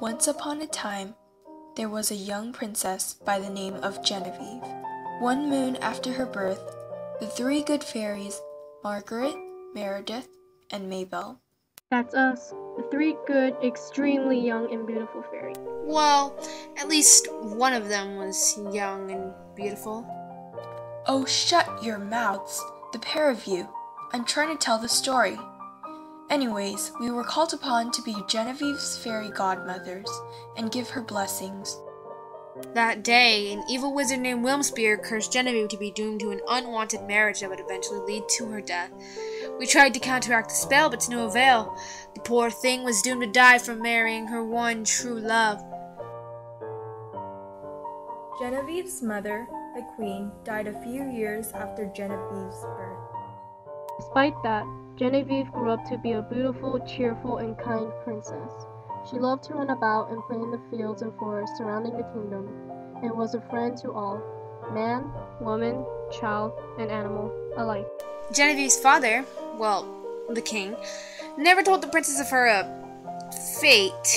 Once upon a time, there was a young princess by the name of Genevieve. One moon after her birth, the three good fairies, Margaret, Meredith, and Maybelle, That's us, the three good, extremely young and beautiful fairies. Well, at least one of them was young and beautiful. Oh, shut your mouths, the pair of you. I'm trying to tell the story. Anyways, we were called upon to be Genevieve's fairy godmothers and give her blessings. That day, an evil wizard named Wilmspear cursed Genevieve to be doomed to an unwanted marriage that would eventually lead to her death. We tried to counteract the spell, but to no avail. The poor thing was doomed to die from marrying her one true love. Genevieve's mother, the queen, died a few years after Genevieve's birth. Despite that, Genevieve grew up to be a beautiful, cheerful, and kind princess. She loved to run about and play in the fields and forests surrounding the kingdom, and was a friend to all man, woman, child, and animal alike. Genevieve's father, well, the king, never told the princess of her uh, fate.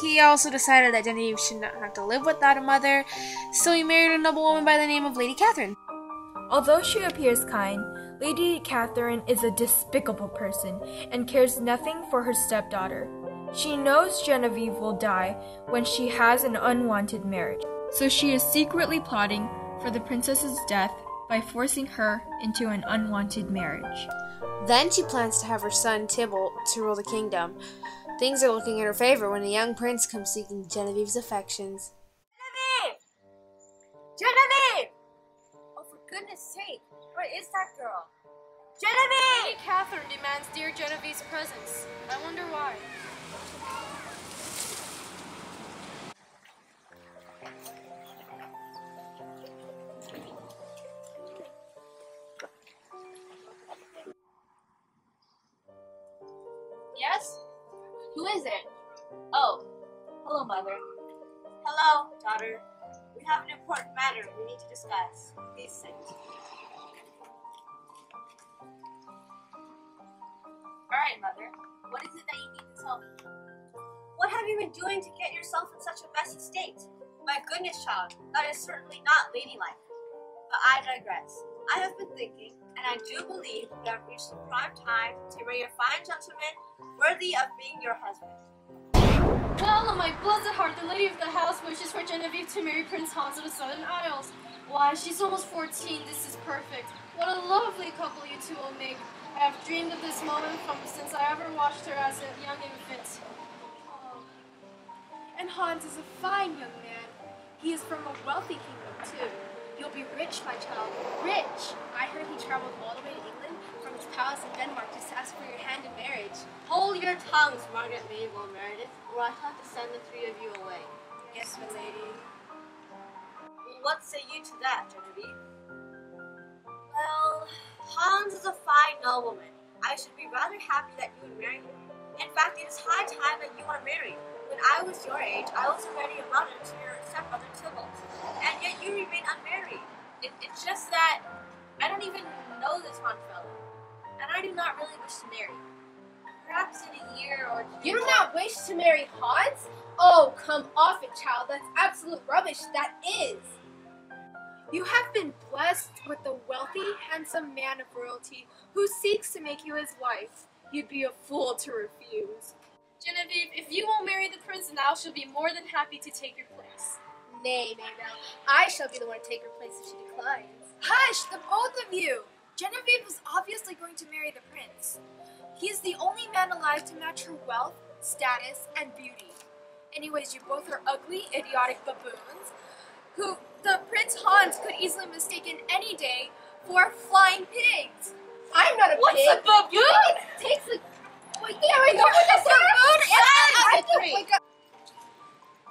He also decided that Genevieve should not have to live without a mother, so he married a noble woman by the name of Lady Catherine. Although she appears kind, Lady Catherine is a despicable person and cares nothing for her stepdaughter. She knows Genevieve will die when she has an unwanted marriage, so she is secretly plotting for the princess's death by forcing her into an unwanted marriage. Then she plans to have her son Tybalt to rule the kingdom. Things are looking in her favor when a young prince comes seeking Genevieve's affections. Genevieve! Genevieve! Oh, for goodness sake, where is that girl? Genevieve! Lady Catherine demands dear Genevieve's presence. I wonder why. Yes? Who is it? Oh, hello, mother. Hello, daughter. We have an important matter we need to discuss. Please sit. Alright, mother. What is it that you need to tell me? What have you been doing to get yourself in such a messy state? My goodness, child, that is certainly not ladylike. But I digress. I have been thinking, and I do believe you have reached the prime time to marry a fine gentleman worthy of being your husband. Well, on my blessed heart, the lady of the house wishes for Genevieve to marry Prince Hans of the Southern Isles. Why, she's almost 14. This is perfect. What a lovely couple you two will make. I have dreamed of this moment from since I ever watched her as a young infant. Oh. And Hans is a fine young man. He is from a wealthy kingdom, too. You'll be rich, my child. Rich! I heard he traveled all the way to England from his palace in Denmark just to ask for your hand in marriage. Hold your tongues, Margaret Mabel Meredith, or I have to send the three of you away. Yes, my lady. What say you to that, Genevieve? Hans is a fine nobleman. I should be rather happy that you would marry him. In fact, it is high time that you are married. When I was your age, I was already a mother to your stepbrother Tybalt, and yet you remain unmarried. It, it's just that I don't even know this fine fellow, and I do not really wish to marry. Perhaps in a year or two. You do not wish to marry Hans? Oh, come off it, child. That's absolute rubbish. That is. You have been blessed with a wealthy, handsome man of royalty who seeks to make you his wife. You'd be a fool to refuse. Genevieve, if you won't marry the prince, then I shall be more than happy to take your place. Nay, Maybelle, I shall be the one to take her place if she declines. Hush, the both of you! Genevieve is obviously going to marry the prince. He is the only man alive to match her wealth, status, and beauty. Anyways, you both are ugly, idiotic baboons who the Prince Hans could easily mistake in any day for flying pigs. I'm not a What's pig. a baboon? You think it takes a Wait, there we go with the baboon and I the agree. Wait,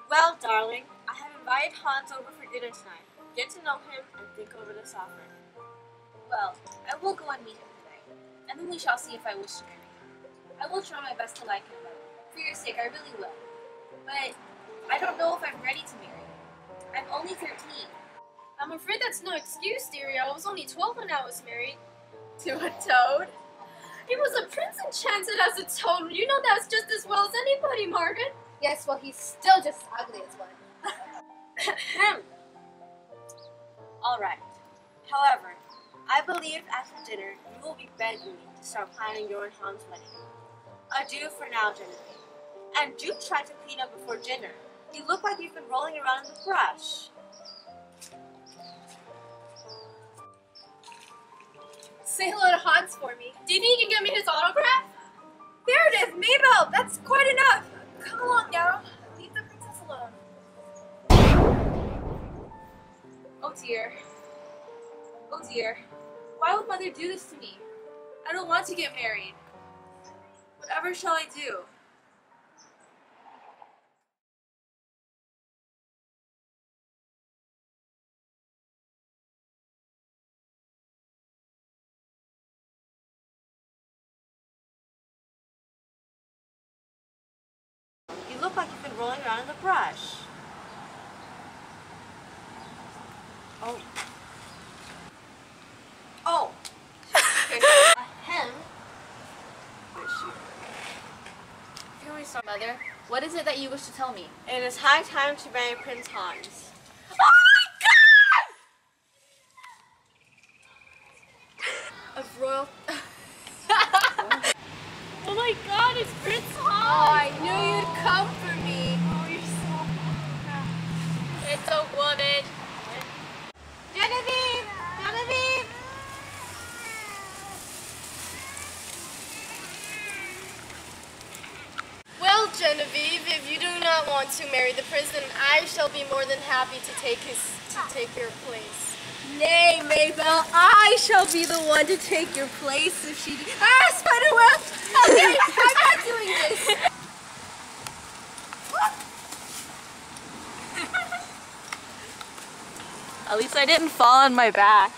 Well, darling, I have invited Hans over for dinner tonight. Get to know him and think over this offer. Well, I will go and meet him tonight, and then we shall see if I wish to marry him. I will try my best to like him, though. For your sake, I really will. But I don't know if I'm ready to marry. I'm only 13. I'm afraid that's no excuse, dearie. I was only 12 when I was married. to a toad. He was a prince enchanted as a toad. You know that just as well as anybody, Margaret. Yes, well, he's still just as ugly as one. Alright. However, I believe after dinner you will be begging me to start planning your and Han's wedding. Adieu for now, Genevieve. And do try to clean up before dinner. You look like you've been rolling around in the brush. Say hello to Hans for me. Do you think you can get me his autograph? There it is, Mabel! That's quite enough! Come along now. Leave the princess alone. Oh dear. Oh dear. Why would mother do this to me? I don't want to get married. Whatever shall I do? Look like you've been rolling around in the brush. Oh. Oh. Ahem. Tell me, start, mother. What is it that you wish to tell me? It is high time to marry Prince Hans. Oh my god! of royal. Oh my god, it's Prince Oh, I knew you'd come for me. Oh, you're so It's a woman. Genevieve! Genevieve! Well, Genevieve, if you do not want to marry the prince, then I shall be more than happy to take his to take your place. Nay, Mabel, I shall be the one to take your place if she. Ah, spiderweb! Okay, I'm not doing this. At least I didn't fall on my back.